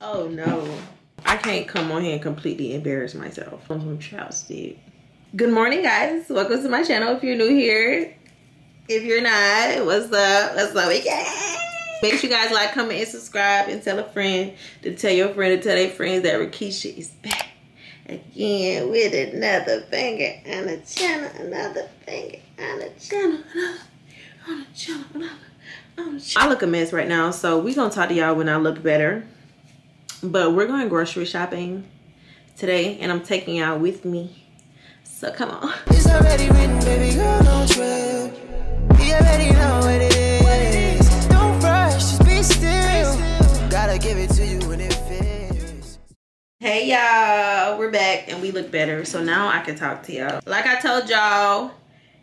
Oh no. I can't come on here and completely embarrass myself on some chapstick. Good morning guys. Welcome to my channel if you're new here. If you're not, what's up? What's up? Yeah. Make sure you guys like, comment, and subscribe and tell a friend to tell your friend to tell their friends that Rakisha is back again with another finger on the channel, another finger on the channel, another on the channel, another on the channel. I look a mess right now, so we're gonna talk to y'all when I look better. But we're going grocery shopping today, and I'm taking y'all with me. So come on. It's already written, baby girl, don't trip. You already know what it is. Don't rush, just be still. Gotta give it to you when it fits. Hey y'all, we're back and we look better. So now I can talk to y'all. Like I told y'all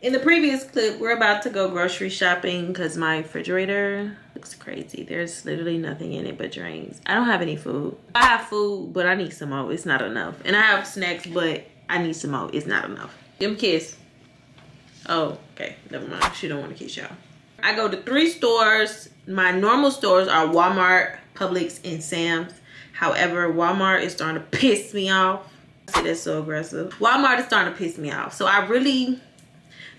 in the previous clip, we're about to go grocery shopping because my refrigerator looks crazy. There's literally nothing in it but drinks. I don't have any food. I have food, but I need some more. It's not enough. And I have snacks, but I need some more. It's not enough. Give him kiss. Oh, okay. Never mind. She don't want to kiss y'all. I go to three stores. My normal stores are Walmart, Publix, and Sam's. However, Walmart is starting to piss me off. Say that's so aggressive. Walmart is starting to piss me off. So I really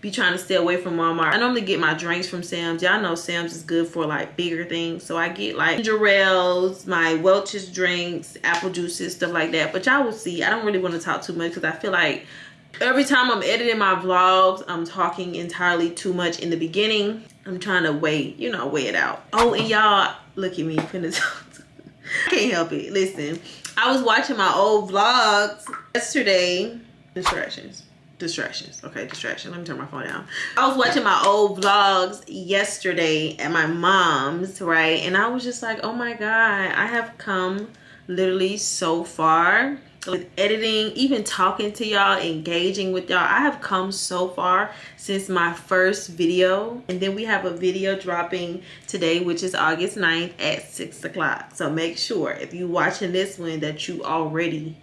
be trying to stay away from Walmart. I normally get my drinks from Sam's. Y'all know Sam's is good for like bigger things. So I get like Jarrell's, my Welch's drinks, apple juices, stuff like that. But y'all will see. I don't really want to talk too much because I feel like every time I'm editing my vlogs, I'm talking entirely too much in the beginning. I'm trying to wait, you know, weigh it out. Oh, and y'all, look at me. I can't help it. Listen, I was watching my old vlogs yesterday. Distractions distractions. Okay distraction. Let me turn my phone down. I was watching my old vlogs yesterday at my mom's right? And i was just like oh my god i have come literally so far with editing even talking to y'all engaging with y'all. I have come so far since my first video. And then we have a video dropping today which is august 9th at six o'clock. So make sure if you're watching this one that you already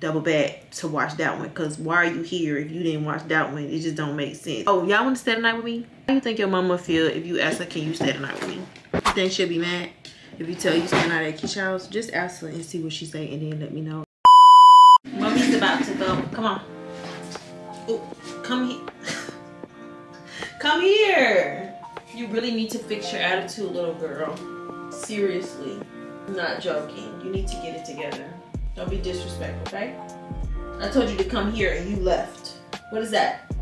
double back to watch that one because why are you here if you didn't watch that one? It just don't make sense. Oh y'all want to stay the night with me? How do you think your mama feel if you ask her can you stay the night with me? You think she'll be mad if you tell you stay the night at Keisha's house? Just ask her and see what she say and then let me know. Mommy's about to go. Come on. Oh come here come here. You really need to fix your attitude little girl. Seriously. I'm not joking. You need to get it together don't be disrespectful, okay? I told you to come here and you left. What is that?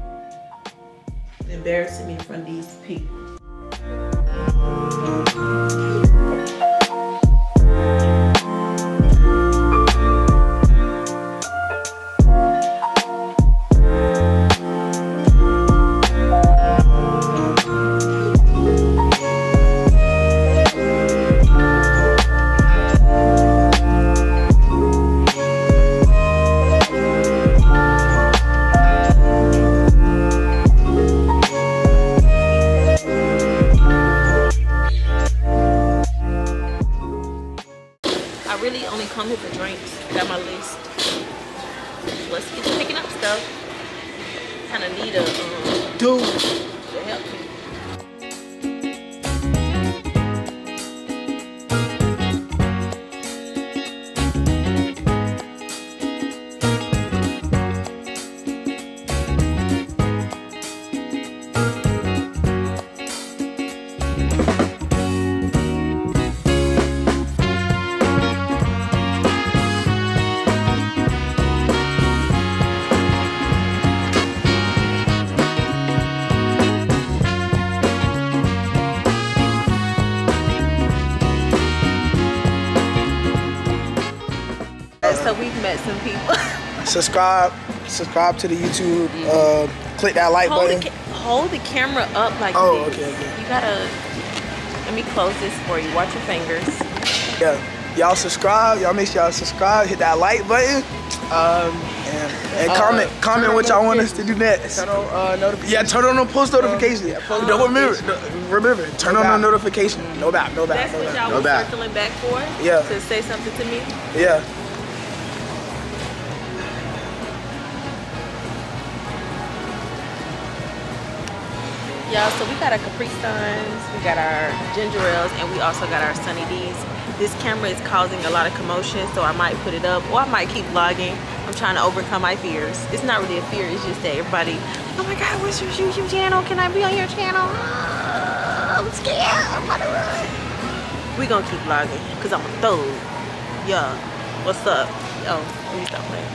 Embarrassing me in front of these people. Subscribe, subscribe to the YouTube. Uh, click that like hold button. The hold the camera up like oh, this. okay, okay. You gotta. Let me close this for you. Watch your fingers. Yeah, y'all subscribe. Y'all make sure y'all subscribe. Hit that like button. Um, and, and uh, comment comment what y'all want us to do next. Turn on uh, notifications. Yeah, turn on the post notifications. Yeah, post Don't remember, remember, turn no on the notification. No doubt, no doubt, That's no what y'all no was circling back for? Yeah. To say something to me? Yeah. Y'all. So we got our capri suns we got our ginger ales and we also got our sunny d's this camera is causing a lot of commotion so I might put it up or I might keep vlogging. I'm trying to overcome my fears. It's not really a fear it's just that everybody oh my god what's your YouTube channel? Can I be on your channel? Uh, I'm scared I'm run. We gonna keep vlogging because I'm a thug. Yeah what's up? Oh let me stop playing.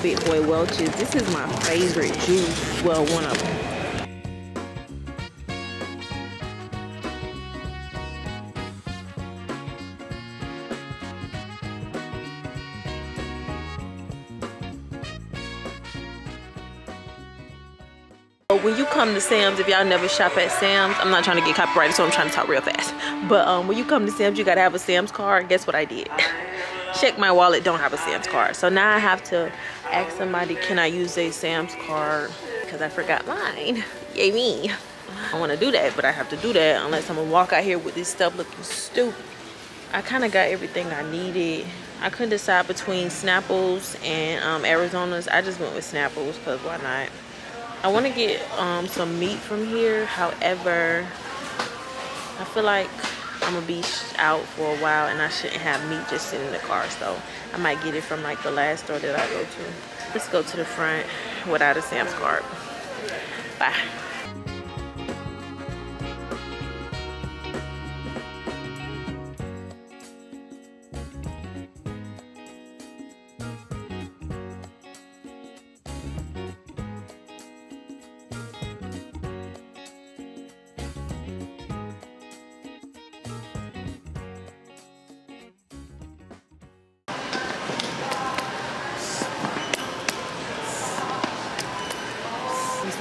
Big Boy Welch's this is my favorite juice. Well one of them when you come to Sam's, if y'all never shop at Sam's, I'm not trying to get copyrighted, so I'm trying to talk real fast. But um, when you come to Sam's, you gotta have a Sam's card. Guess what I did? Check my wallet, don't have a Sam's card. So now I have to ask somebody, can I use a Sam's card? Because I forgot mine. Yay me. I wanna do that, but I have to do that unless I'm gonna walk out here with this stuff looking stupid. I kind of got everything I needed. I couldn't decide between Snapples and um, Arizona's. I just went with Snapples because why not? I want to get um, some meat from here. However, I feel like I'm to be out for a while and I shouldn't have meat just sitting in the car. So I might get it from like the last store that I go to. Let's go to the front without a Sam's card. Bye.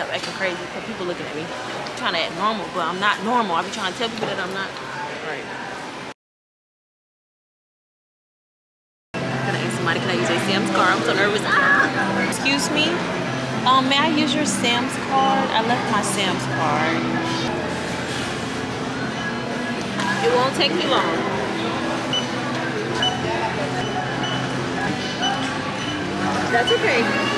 Stop acting crazy because people looking at me. I'm trying to act normal, but I'm not normal. I be trying to tell people that I'm not. Right. Can I ask somebody, can I use a Sam's card? I'm so nervous. Ah! Excuse me? Um, may I use your Sam's card? I left my Sam's card. It won't take me long. That's okay.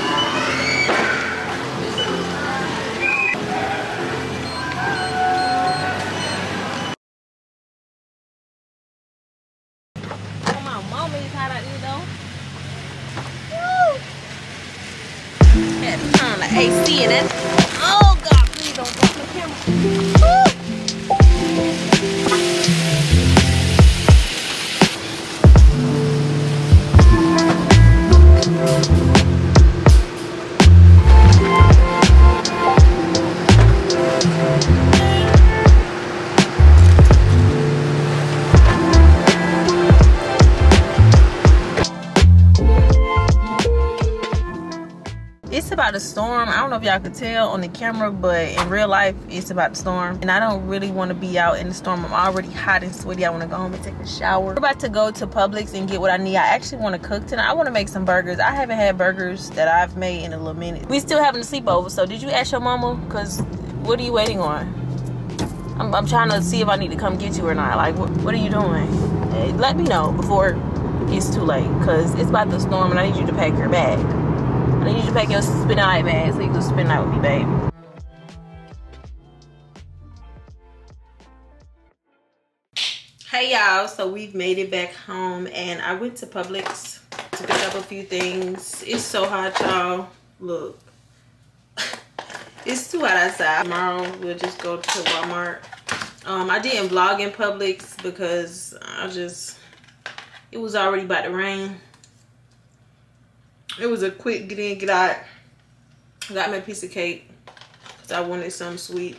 About a storm. I don't know if y'all could tell on the camera but in real life it's about to storm. And i don't really want to be out in the storm. I'm already hot and sweaty. I want to go home and take a shower. We're about to go to publix and get what i need. I actually want to cook tonight. I want to make some burgers. I haven't had burgers that i've made in a little minute. We still having a sleepover so did you ask your mama? Because what are you waiting on? I'm, I'm, trying to see if i need to come get you or not. Like what, what are you doing? Eh, let me know before it's too late because it's about to storm and i need you to pack your bag I need you to pack your spin night bag so you can spend night with me, babe. Hey y'all, so we've made it back home and I went to Publix to pick up a few things. It's so hot, y'all. Look. it's too hot outside. Tomorrow we'll just go to Walmart. Um, I didn't vlog in Publix because I just, it was already about to rain it was a quick get in, get out. Got my piece of cake because I wanted something sweet.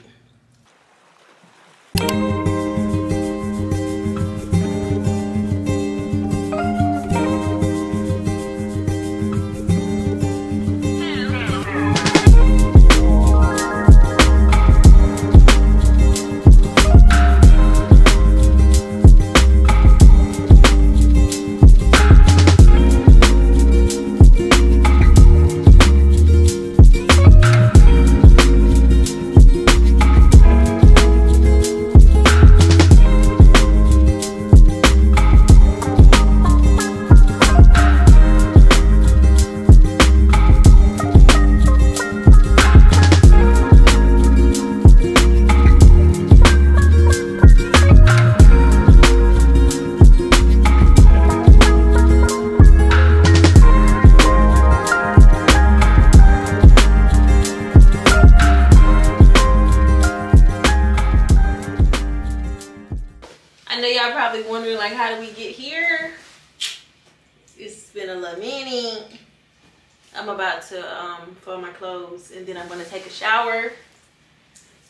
Clothes and then I'm gonna take a shower.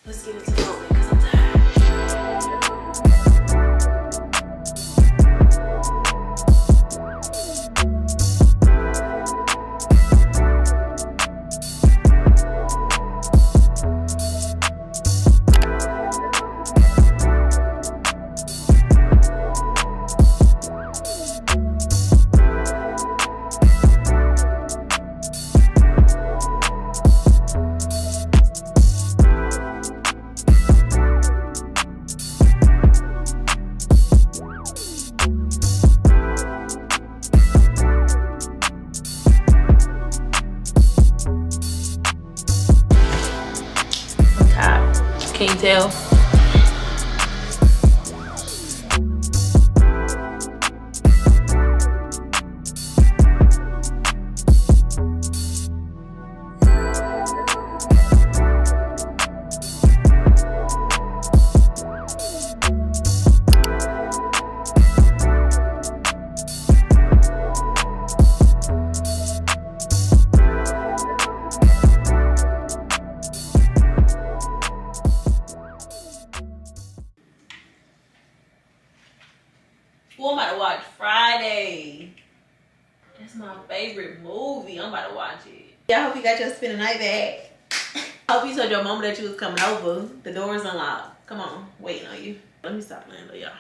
Let's get into tired. My favorite movie. I'm about to watch it. Yeah, I hope you got your spending night back. I hope you told your mama that you was coming over. The door's unlocked. Come on, waiting on you. Let me stop playing though, y'all.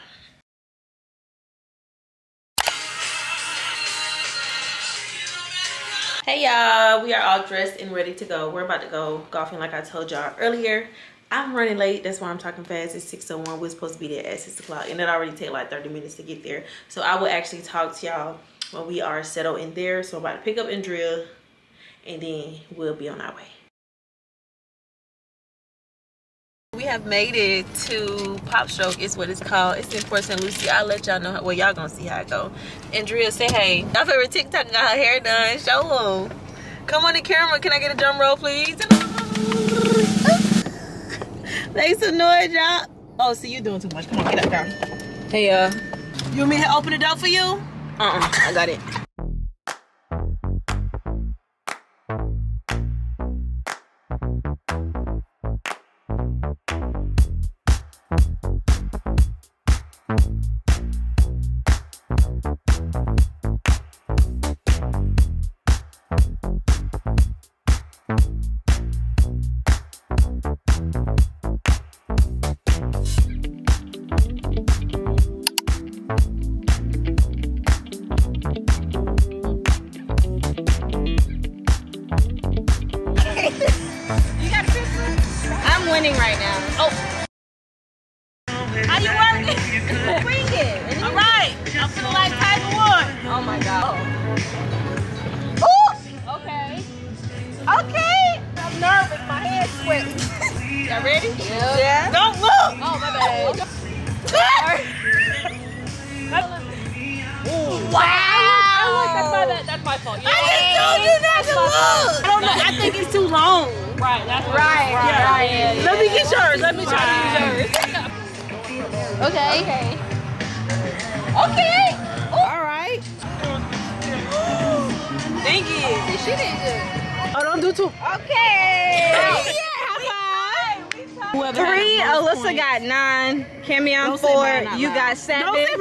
Hey y'all, we are all dressed and ready to go. We're about to go golfing like I told y'all earlier. I'm running late, that's why I'm talking fast. It's 6.01, we're supposed to be there at 6 o'clock and it already take like 30 minutes to get there. So I will actually talk to y'all when we are settled in there. So I'm about to pick up and drill and then we'll be on our way. We have made it to PopStroke is what it's called. It's in Port St. Lucie. I'll let y'all know. How, well, y'all gonna see how it go. Andrea, say hey. Y'all favorite TikTok got her hair done. Show them. Come on the camera. Can I get a drum roll, please? Make some noise, y'all. Oh, see, you doing too much. Come on, get up, down. Hey, uh, you want me to open the door for you? Uh-uh, I got it. My, that, that's my I just told you not to look. I don't know. I think it's too long. Right. That's what Right, right. right. Yeah, yeah, Let me get yours. Let me try to get yours. Okay. Okay. Okay. All right. Thank you. She did good. Oh, don't do too. Okay. Oh, Whoever Three. Alyssa points. got nine. Camion Don't four. You loud. got seven.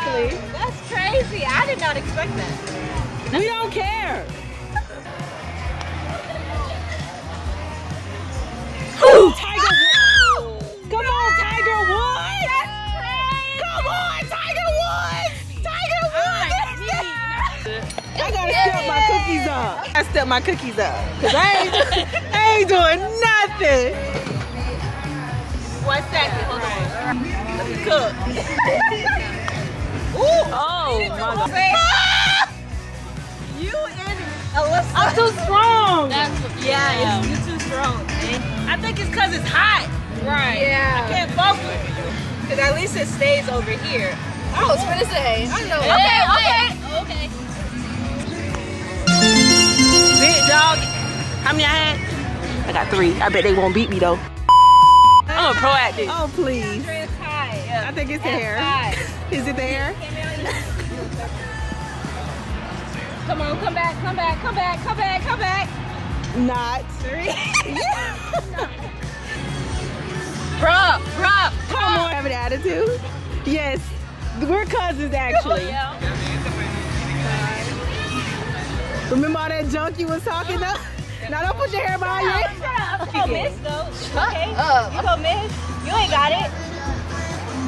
Exactly. That's crazy. I did not expect that. We don't care. Ooh, Tiger Woods. Come on, Tiger Woods. Come on, Tiger Woods. Tiger Woods. I gotta step my cookies up. I step my cookies up. Cause I ain't, I ain't doing nothing. One second, hold on. Cook. Ooh. Oh my god. Ah! You and Alyssa. I'm too strong. That's what, yeah, it's, you too strong. I think it's cause it's hot. right. Yeah. I Can't focus. Because at least it stays over here. I was gonna say. I know. Okay, okay. Okay. Big dog. How many I had? I got three. I bet they won't beat me though. I'm a proactive. Oh, please. It's high. I think it's the hair. Is it the hair? Come on, come back, come back, come back, come back, come back. Not. Bruh, bruh. Come on, have an attitude. Yes, we're cousins actually. Yeah. Remember all that junk you was talking about? Now don't put your hair behind your head. You go miss though. Okay. You go miss. You ain't got it.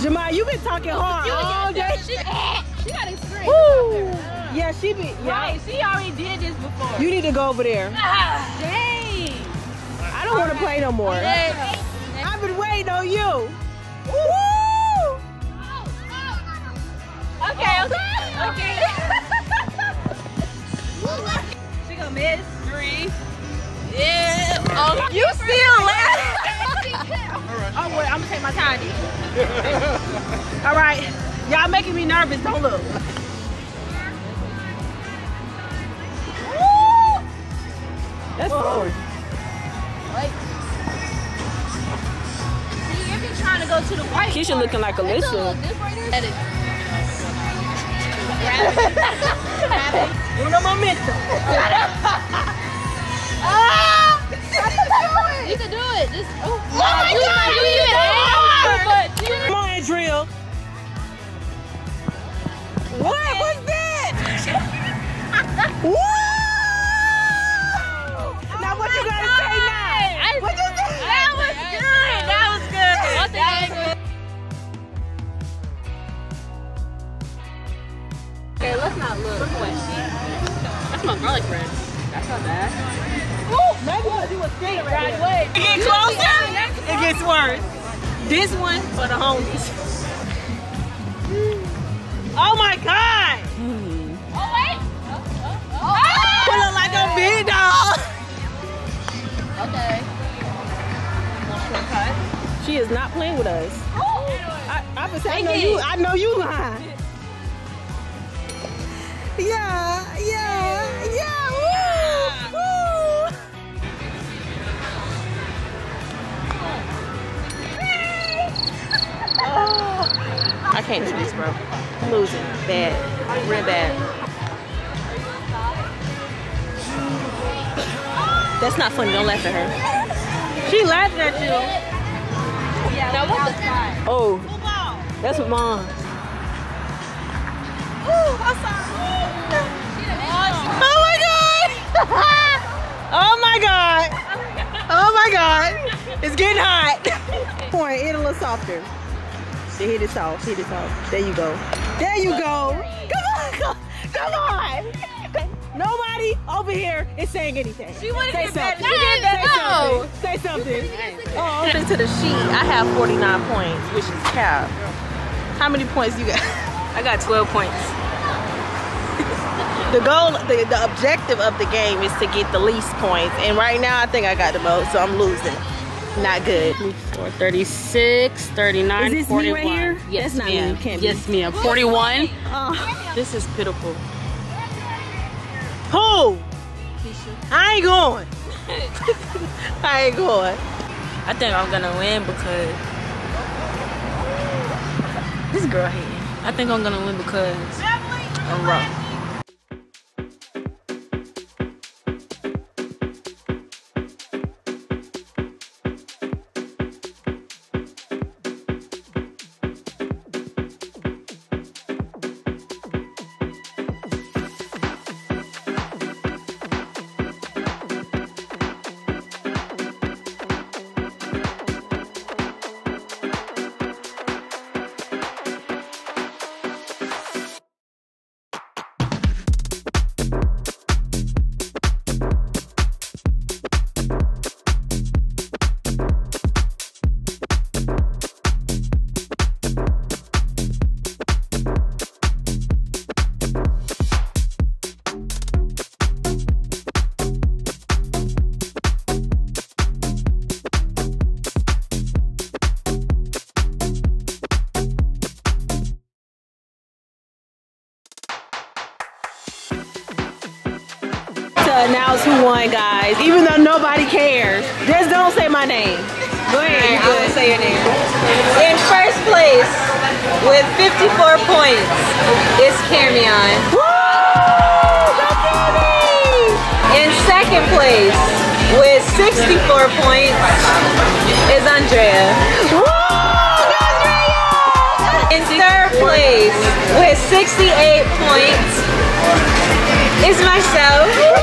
Jamal, you been talking hard all day. She, she got experience. Yeah, she be. Yeah. Right, she already did this before. You need to go over there. Ah, dang. I don't want to play no more. I've been waiting on you. Woo! Okay, okay, okay. she gonna miss three. Yeah. Oh, you still laughing? oh wait, I'm gonna take my time. All right, y'all making me nervous. Don't look. That's forward. See, if you're trying to go to the white Keisha part, looking like it's a Alyssa. little different. Edit. Grab it. Uno momento. Ah! You can do it. Just, oh, my you, God, you, you even asked, but Come on, Drill. What? What's that? Woo! That's my garlic bread. That's not bad. Oh, Maybe because you was skating right Right away. It gets closer, it gets worse. This one for the homies. Oh my God! Mm-hmm. Oh, wait. Oh, oh, oh. Ah! You look like a big dog. Okay. She is not playing with us. Oh. I, I, was, I know you. I know you lying. Yeah, yeah, can't do this, bro. I'm losing. Bad. Real bad. That's not funny. Don't laugh at her. She laughed at you. Now, what's the? Oh, that's what mom. Oh my god! oh my god! Oh my god! It's getting hot. Point, it a little softer. They hit it soft, hit it soft. There you go. There you go. Come on, come, come on. Nobody over here is saying anything. She would've Say did something. She did. No. Say something. Say something. Oh, into the sheet. I have 49 points, which is cap. How many points you got? I got 12 points. the goal, the, the objective of the game is to get the least points. And right now, I think I got the most, so I'm losing. Not good. 36, 39, Is this me 41. right here? Yes, ma'am. Yes, ma'am. 41. Oh. This is pitiful. Who? I ain't going. I ain't going. I think I'm gonna win because this girl hating. I think I'm gonna win because I'm rough. My name. Go ahead. I will say your name. In first place with 54 points is Camion. In second place with 64 points is Andrea. In third place with 68 points is myself.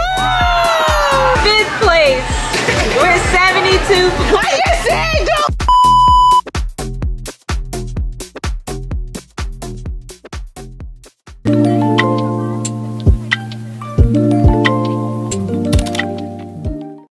Place 72 points. Why you saying